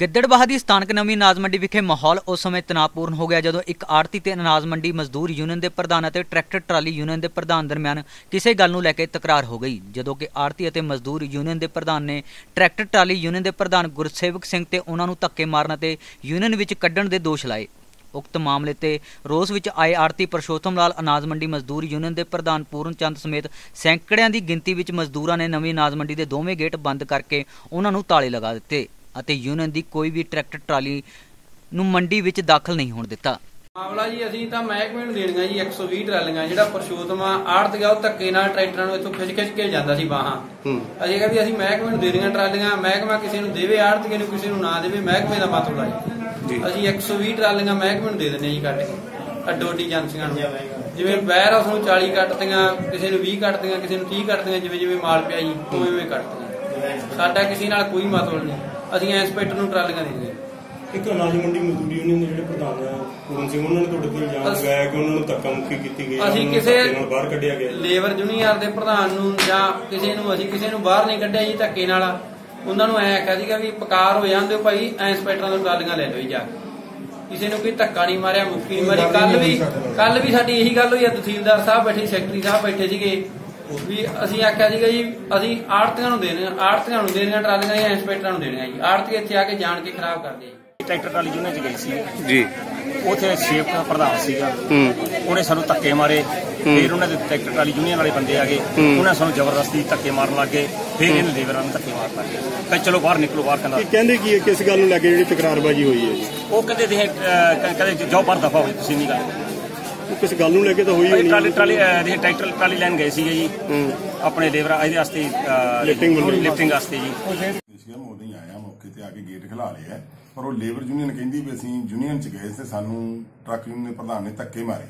ਗਿੱਦੜਬਾਹ ਦੀ ਸਥਾਨਕ ਨਵੀਂ ਅਨਾਜ ਮੰਡੀ ਵਿਖੇ ਮਾਹੌਲ ਉਸ ਸਮੇਂ ਤਣਾਅਪੂਰਨ ਹੋ ਗਿਆ ਜਦੋਂ ਇੱਕ ਆੜਤੀ ਤੇ ਅਨਾਜ ਮੰਡੀ ਮਜ਼ਦੂਰ ਯੂਨੀਅਨ ਦੇ ਪ੍ਰਧਾਨ ਅਤੇ ਟਰੈਕਟਰ ਟਰਾਲੀ ਯੂਨੀਅਨ ਦੇ ਪ੍ਰਧਾਨ ਦਰਮਿਆਨ ਕਿਸੇ ਗੱਲ ਨੂੰ ਲੈ ਕੇ ਤਕਰਾਰ ਹੋ ਗਈ, ਜਦੋਂ ਕਿ ਆੜਤੀ ਅਤੇ ਮਜ਼ਦੂਰ ਯੂਨੀਅਨ ਦੇ ਪ੍ਰਧਾਨ ਨੇ ਟਰੈਕਟਰ ਟਰਾਲੀ ਯੂਨੀਅਨ ਦੇ ਪ੍ਰਧਾਨ ਗੁਰਸੇਵਕ ਸਿੰਘ ਤੇ ਉਹਨਾਂ ਨੂੰ ਧੱਕੇ ਮਾਰਨ ਅਤੇ ਯੂਨੀਅਨ ਵਿੱਚ ਕੱਢਣ ਦੇ ਦੋਸ਼ ਲਾਏ। ਉਕਤ ਮਾਮਲੇ ਤੇ ਰੋਸ ਵਿੱਚ ਆਏ ਆੜਤੀ ਪਰਸ਼ੋਤਮ ਲਾਲ ਅਨਾਜ ਮੰਡੀ ਮਜ਼ਦੂਰ ਯੂਨੀਅਨ ਦੇ ਪ੍ਰਧਾਨ ਪੂਰਨ ਚੰਦ ਸਮੇਤ ਸੈਂਕੜਿਆਂ ਦੀ ਗਿਣਤੀ ਵਿੱਚ ਮਜ਼ਦੂਰਾਂ ਨੇ ਨਵੀਂ ਅਨਾਜ ਮੰਡੀ ਦੇ ਦੋਵੇਂ ਗੇਟ ਬੰਦ ਕਰਕੇ ਉਹਨਾਂ ਨੂੰ ਤਾਲੇ ਲਗਾ ਦਿੱਤੇ। ਅਤੇ ਯੂਨੀਅਨ ਦੀ ਕੋਈ ਵੀ ਟਰੈਕਟਰ ਟਰਾਲੀ ਨੂੰ ਮੰਡੀ ਵਿੱਚ ਦਾਖਲ ਨਹੀਂ ਹੋਣ ਦਿੱਤਾ। ਮਾਮਲਾ ਜੀ ਅਸੀਂ ਤਾਂ ਮਹਿਕਮੇ ਨੂੰ ਦੇਣੀਆਂ ਜੀ 120 ਟਰਾਲੀਆਂ ਜਿਹੜਾ ਪਰਸ਼ੋਤਮਾ ਆੜਤ ਗਿਆ ਉਹ ਧੱਕੇ ਨਾਲ ਟਰੈਕਟਰਾਂ ਨੂੰ ਇੱਥੋਂ ਖਿੱਚ ਖਿੱਚ ਕੇ ਜਾਂਦਾ ਸੀ ਬਾਹਾਂ। ਅਸੀਂ ਕਿਹਾ ਵੀ ਅਸੀਂ ਮਹਿਕਮੇ ਨੂੰ ਦੇਣੀਆਂ ਟਰਾਲੀਆਂ ਮਹਿਕਮਾ ਕਿਸੇ ਨੂੰ ਦੇਵੇ ਆੜਤ ਨੂੰ ਕਿਸੇ ਨੂੰ ਨਾ ਦੇਵੇ ਮਹਿਕਮੇ ਦਾ ਮਤਲਬ ਹੈ ਜੀ। ਅਸੀਂ 120 ਟਰਾਲੀਆਂ ਮਹਿਕਮੇ ਨੂੰ ਦੇ ਦਿੰਦੇ ਜੀ ਕੱਢ ਕੇ ਅੱਡੋ ਅੱਡੀ ਏਜੰਸੀਆਂ ਨੂੰ। ਜਿਵੇਂ ਬੈਰ ਉਸ ਨੂੰ 40 ਕੱਟਦੀਆਂ ਕਿਸੇ ਨੂੰ 20 ਕੱਟਦੀਆਂ ਕਿਸੇ ਨੂੰ 30 ਕੱਟਦੀਆਂ ਜਿਵੇਂ ਜਿਵੇਂ ਮਾਲ ਪਿਆ ਜੀ ਉਵੇਂ ਉਵੇਂ ਕੱਟਦੀਆਂ ਸਾਡਾ ਕਿਸੇ ਨਾਲ ਕੋਈ ਮਤਲਬ ਨਹੀਂ। ਅਸੀਂ ਇੰਸਪੈਕਟਰ ਨੂੰ ਟਰਾਲੀਆਂ ਦੇ ਦਿੰਦੇ ਇੱਕ ਅਨਾਜ ਮੰਡੀ ਮਜ਼ਦੂਰੀ ਯੂਨੀਅਨ ਦੇ ਜਿਹੜੇ ਪ੍ਰਧਾਨ ਆ ਪੂਰਨ ਸਿੰਘ ਉਹਨਾਂ ਨੇ ਤੁਹਾਡੇ ਤੇ ਇਲਜ਼ਾਮ ਲਗਾਇਆ ਕਿ ਉਹਨਾਂ ਨੂੰ ਧੱਕਾ ਮੁੱਕੀ ਕੀਤੀ ਗਈ ਅਸੀਂ ਕਿਸੇ ਨਾਲ ਬਾਹਰ ਕੱਢਿਆ ਗਿਆ। ਲੇਬਰ ਜੂਨੀਅਰ ਦੇ ਪ੍ਰਧਾਨ ਨੂੰ ਜਾਂ ਕਿਸੇ ਨੂੰ ਅਸੀਂ ਕਿਸੇ ਨੂੰ ਬਾਹਰ ਨਹੀਂ ਕੱਢਿਆ ਜੀ ਧੱਕੇ ਨਾਲ। ਉਹਨਾਂ ਨੂੰ ਐ ਆਖਿਆ ਸੀਗਾ ਵੀ ਪਕਾਰ ਹੋ ਜਾਂਦੇ ਹੋ ਭਾਈ ਇੰਸਪੈਕਟਰਾਂ ਤੋਂ ਗਾਲੀਆਂ ਲੈ ਲਓ ਜੀ ਜਾ ਕੇ। ਕਿਸੇ ਨੂੰ ਕੋਈ ਧੱਕਾ ਨਹੀਂ ਮਾਰਿਆ ਮੁੱਕੀ ਨਹੀਂ ਮਾਰੀ। ਕੱਲ ਵੀ ਕੱਲ ਵੀ ਸਾਡੀ ਇਹੀ ਗੱਲ ਹੋਈ ਆ ਤਹਿਸੀਲਦਾਰ ਸਾਹਿਬ ਬੈਠੇ ਸੈਕਟਰੀ ਸਾਹਿਬ ਬੈਠੇ ਸੀਗੇ। ਵੀ ਅਸੀਂ ਆਖਿਆ ਸੀਗਾ ਜੀ ਅਸੀਂ ਆੜਤੀਆਂ ਨੂੰ ਦੇਣੀਆਂ ਆੜਤੀਆਂ ਨੂੰ ਦੇਣੀਆਂ ਟਰਾਲੀਆਂ ਜਾਂ ਇੰਸਪੈਕਟਰਾਂ ਨੂੰ ਦੇਣੀਆਂ ਜੀ। ਆੜਤੀ ਇੱਥੇ ਆ ਕੇ ਜਾਣ ਕੇ ਖਰਾਬ ਕਰਦੇ ਆ ਜੀ ਟਰੈਕਟਰ ਟਰਾਲੀ ਯੂਨੀਅਨ ਚ ਗਈ ਸੀ। ਜੀ। ਉਥੇ ਸੇਵਕ ਪ੍ਰਧਾਨ ਸੀਗਾ। ਹੂੰ। ਉਹਨੇ ਸਾਨੂੰ ਧੱਕੇ ਮਾਰੇ। ਫਿਰ ਉਹਨਾਂ ਦੇ ਟਰੈਕਟਰ ਟਰਾਲੀ ਯੂਨੀਅਨ ਵਾਲੇ ਬੰਦੇ ਆ ਗਏ। ਉਹਨਾਂ ਸਾਨੂੰ ਜ਼ਬਰਦਸਤੀ ਧੱਕੇ ਮਾਰਨ ਲੱਗੇ ਫਿਰ ਇਹਨਾਂ ਲੇਬਰਾਂ ਨੂੰ ਧੱਕੇ ਮਾਰਨ ਲੱਗੇ ਕਹਿੰਦੇ ਚਲੋ ਬਾਹਰ ਨਿਕਲੋ ਬਾਹਰ ਕਹਿੰਦਾ ਕੀ ਕਹਿੰਦੇ ਕੀ ਹੈ? ਕਿਸ ਗੱਲ ਨੂੰ ਲੈ ਕੇ ਜਿਹੜੀ ਤਕਰਾਰਬਾਜ਼ੀ ਹੋਈ ਹੈ ਜੀ? ਉਹ ਕਹਿੰਦੇ ਦੇ ਕਹਿੰਦੇ ਜਾਓ ਬਾਹਰ ਦਫਾ ਹੋ ਤੁਸੀਂ ਨਹੀਂ ਗੱਲ। ਕਿਸ ਗੱਲ ਨੂੰ ਲੈ ਕੇ ਤਾਂ ਹੋਈ ਹੋਣੀ ਟਰਾਲੀ ਟਰਾਲੀ ਦੇ ਟਰੈਕਟਰ ਟਰਾਲੀ ਲੈਣ ਗਏ ਸੀਗੇ ਜੀ। ਹੂੰ। ਆਪਣੇ ਲੇਬਰਾਂ ਇਹਦੇ ਵਾਸਤੇ ਵੱਲੋਂ। ਲਿਫਟਿੰਗ ਵਾਸਤੇ ਜੀ। ਸੀਗਾ ਮੈਂ ਉਦੋਂ ਹੀ ਆਇਆ ਮੌਕੇ ਤੇ ਆ ਕੇ ਗੇਟ ਖਿਲਾ ਲਿਆ। ਪਰ ਉਹ ਲੇਬਰ ਯੂਨੀਅਨ ਕਹਿੰਦੀ ਵੀ ਅਸੀਂ ਯੂਨੀਅਨ ਚ ਗਏ ਤੇ ਸਾਨੂੰ ਟਰੱਕ ਯੂਨੀਅਨ ਦੇ ਪ੍ਰਧਾਨ ਨੇ ਧੱਕੇ ਮਾਰੇ।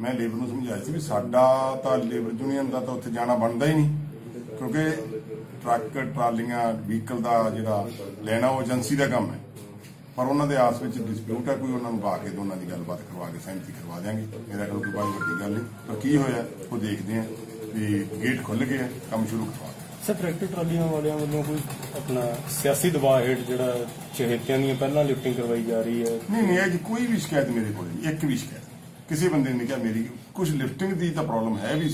ਮੈਂ ਲੇਬਰ ਨੂੰ ਸਮਝਾਇਆ ਸੀ ਵੀ ਸਾਡਾ ਤਾਂ ਲੇਬਰ ਯੂਨੀਅਨ ਦਾ ਤਾਂ ਉੱਥੇ ਜਾਣਾ ਬਣਦਾ ਹੀ ਨਹੀਂ। ਕਿਉਂਕਿ ਟਰੱਕ ਟਰਾਲੀਆਂ ਵਹੀਕਲ ਦਾ ਜਿਹੜਾ ਲੈਣਾ ਉਹ ਏਜੰਸੀ ਦਾ ਕੰਮ ਹੈ। ਪਰ ਉਹਨਾਂ ਦੇ ਆਪਸ ਵਿੱਚ ਡਿਸਪਿਊਟ ਹੈ ਕੋਈ ਉਹਨਾਂ ਨੂੰ ਬਾ ਕੇ ਦੋਨਾਂ ਦੀ ਗੱਲਬਾਤ ਕਰਵਾ ਕੇ ਸਹਿਮਤੀ ਕਰਵਾ ਦਿਆਂਗੇ। ਮੇਰਾ ਕੋਲ ਕੋਈ ਬੜੀ ਵੱਡੀ ਗੱਲ ਨਹੀਂ। ਪਰ ਕੀ ਹੋਇਆ ਉਹ ਦੇਖਦੇ ਆਂ ਵੀ ਗੇਟ ਖੁੱਲ ਗਏ ਕੰਮ ਸ਼ੁਰੂ ਕਰਵਾ ਸਰ ਟਰੈਕਟਰ ਟਰਾਲੀਆਂ ਵਾਲਿਆਂ ਵੱਲੋਂ ਕੋਈ ਆਪਣਾ ਸਿਆਸੀ ਦਬਾਅ ਹੇਠ ਜਿਹੜਾ ਚਹੇਤਿਆਂ ਦੀਆਂ ਪਹਿਲਾਂ ਲਿਫਟਿੰਗ ਕਰਵਾਈ ਜਾ ਰਹੀ ਹੈ? ਨਹੀਂ ਨਹੀਂ ਇਹ ਜੀ ਕੋਈ ਵੀ ਸ਼ਿਕਾਇਤ ਮੇਰੇ ਕੋਲ ਨਹੀਂ ਇੱਕ ਵੀ ਸ਼ਿਕਾਇਤ। ਕਿਸੇ ਬੰਦੇ ਨੇ ਕਿਹਾ ਮੇਰੀ ਕੁਝ ਲਿਫਟਿੰਗ ਦੀ ਤਾਂ ਪ੍ਰੋਬਲਮ ਹੈ ਵੀ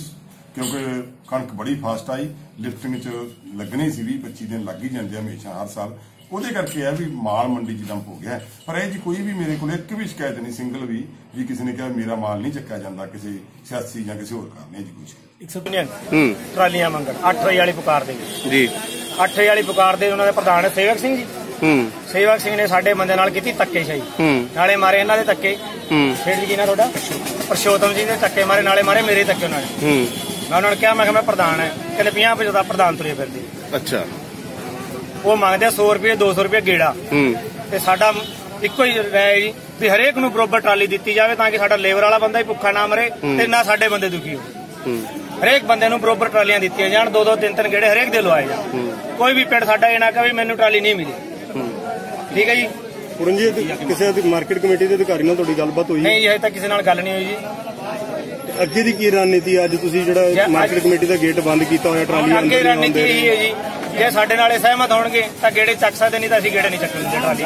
ਕਿਉਂਕਿ ਕਣਕ ਬੜੀ ਫਾਸਟ ਆਈ ਲਿਫਟਿੰਗ ਚ ਲੱਗਣੇ ਸੀ 20 25 ਦਿਨ ਲੱਗ ਹੀ ਜਾਂਦੇ ਆ ਹਮੇਸ਼ਾ ਹਰ ਸਾਲ। ਉਹਦੇ ਕਰਕੇ ਇਹ ਵੀ ਮਾਲ ਮੰਡੀ ਚ ਡੰਪ ਹੋ ਗਿਆ। ਪਰ ਇਹ ਜੀ ਕੋਈ ਵੀ ਮੇਰੇ ਕੋਲ ਇੱਕ ਵੀ ਸ਼ਿਕਾਇਤ ਨਹੀਂ ਸਿੰਗਲ ਵੀ ਵੀ ਕਿਸੇ ਨੇ ਕਿਹਾ ਮੇਰਾ ਮਾਲ ਨਹੀਂ ਚੱਕਿਆ ਜਾਂਦਾ ਕਿਸੇ ਸਿਆਸੀ ਜਾਂ ਕਿਸੇ ਹੋਰ ਕਾਰਨ ਇਹ ਜੀ ਕੋਈ ਸ਼ਿਕਾਇਤ ਟਰਾਲੀਆਂ ਮੰਗਣ 8 ਵਜੇ ਵਾਲੀ ਪੁਕਾਰ ਦੇ। ਜੀ। 8 ਵਜੇ ਵਾਲੀ ਪੁਕਾਰ ਦੇ ਉਹਨਾਂ ਦੇ ਪ੍ਰਧਾਨ ਸੇਵਕ ਸਿੰਘ ਜੀ। ਹੂੰ। ਸੇਵਕ ਸਿੰਘ ਨੇ ਸਾਡੇ ਬੰਦੇ ਨਾਲ ਕੀਤੀ ਧੱਕੇਸ਼ਾਹੀ ਹੂੰ। ਨਾਲੇ ਮਾਰੇ ਇਹਨਾਂ ਦੇ ਧੱਕੇ। ਹੂੰ। ਫਿਰ ਜੀ ਨਾ ਤੁਹਾਡਾ? ਪਰਸ਼ੋਤਮ ਜੀ ਨੇ ਧੱਕੇ ਮਾਰੇ ਨਾਲੇ ਮਾਰੇ ਮੇਰੇ ਧੱਕੇ ਉਹਨਾਂ ਨੇ ਹੂੰ। ਮੈਂ ਉਹਨਾਂ ਨੂੰ ਕਿਹਾ ਮੈਂ ਕਿਹਾ ਮੈਂ ਪ੍ਰਧਾਨ ਹੈ। ਕਹਿੰਦੇ 50 ਵਜੇ ਦਾ ਪ੍ਰਧਾਨ ਤੁਰੇ ਫਿਰਦੇ। ਅੱਛਾ। ਉਹ ਮੰਗਦੇ ਆ 100 ਰੁਪਏ 200 ਰੁਪਏ ਗੇੜਾ। ਹੂੰ। ਤੇ ਸਾਡਾ ਇੱਕੋ ਹੀ ਰਾਏ ਜੀ ਵੀ ਹਰੇਕ ਨੂੰ ਬਰੋਬਰ ਟਰਾਲੀ ਦਿੱਤੀ ਜਾਵੇ ਤਾਂ ਕਿ ਸਾਡਾ ਲੇਬਰ ਵਾਲਾ ਬੰਦਾ ਹੀ ਭੁੱਖਾ ਨਾ ਮਰੇ ਤੇ ਨਾ ਸਾਡੇ ਬੰਦੇ ਦੁਖੀ ਹੋ ਹੂੰ। ਹਰੇਕ ਬੰਦੇ ਨੂੰ ਬਰੋਬਰ ਟਰਾਲੀਆਂ ਦਿੱਤੀਆਂ ਜਾਣ ਦੋ ਦੋ ਤਿੰਨ ਤਿੰਨ ਗੇੜੇ ਹਰੇਕ ਦੇ ਲਵਾਏ ਜਾਣ। ਕੋਈ ਵੀ ਪਿੰਡ ਸਾਡਾ ਇਹ ਨਾ ਕਹੇ ਵੀ ਮੈਨੂੰ ਟਰਾਲੀ ਨਹੀਂ ਮਿਲੀ। ਠੀਕ ਹੈ ਜੀ? ਪੂਰਨ ਜੀ ਕਿਸੇ ਮਾਰਕੀਟ ਕਮੇਟੀ ਦੇ ਅਧਿਕਾਰੀ ਨਾਲ ਤੁਹਾਡੀ ਗੱਲਬਾਤ ਹੋਈ? ਨਹੀਂ ਜੀ, ਹਜੇ ਤੱਕ ਕਿਸੇ ਨਾਲ ਗੱਲ ਨਹੀਂ ਹੋਈ ਜੀ। ਅੱਗੇ ਦੀ ਕੀ ਰਣਨੀਤੀ ਹੈ? ਅੱਜ ਤੁਸੀਂ ਜਿਹੜਾ ਮਾਰਕੀਟ ਕਮੇਟੀ ਦਾ ਗੇਟ ਬੰਦ ਕੀਤਾ ਹੋਇਆ ਟਰਾਲੀਆਂ ਅੱਗੇ ਰਣਨੀਤੀ ਇਹੀ ਹੈ ਜੀ। ਜੇ ਸਾਡੇ ਨਾਲ ਸਹਿਮਤ ਹੋਣਗੇ ਤਾਂ ਗੇੜੇ ਚੱਕ ਸਕਦੇ ਨਹੀਂ ਤਾਂ ਅਸੀਂ ਗੇੜੇ ਨਹੀਂ ਚੱਕਣ। ਦਿੰਦੇ ਟਰਾਲੀ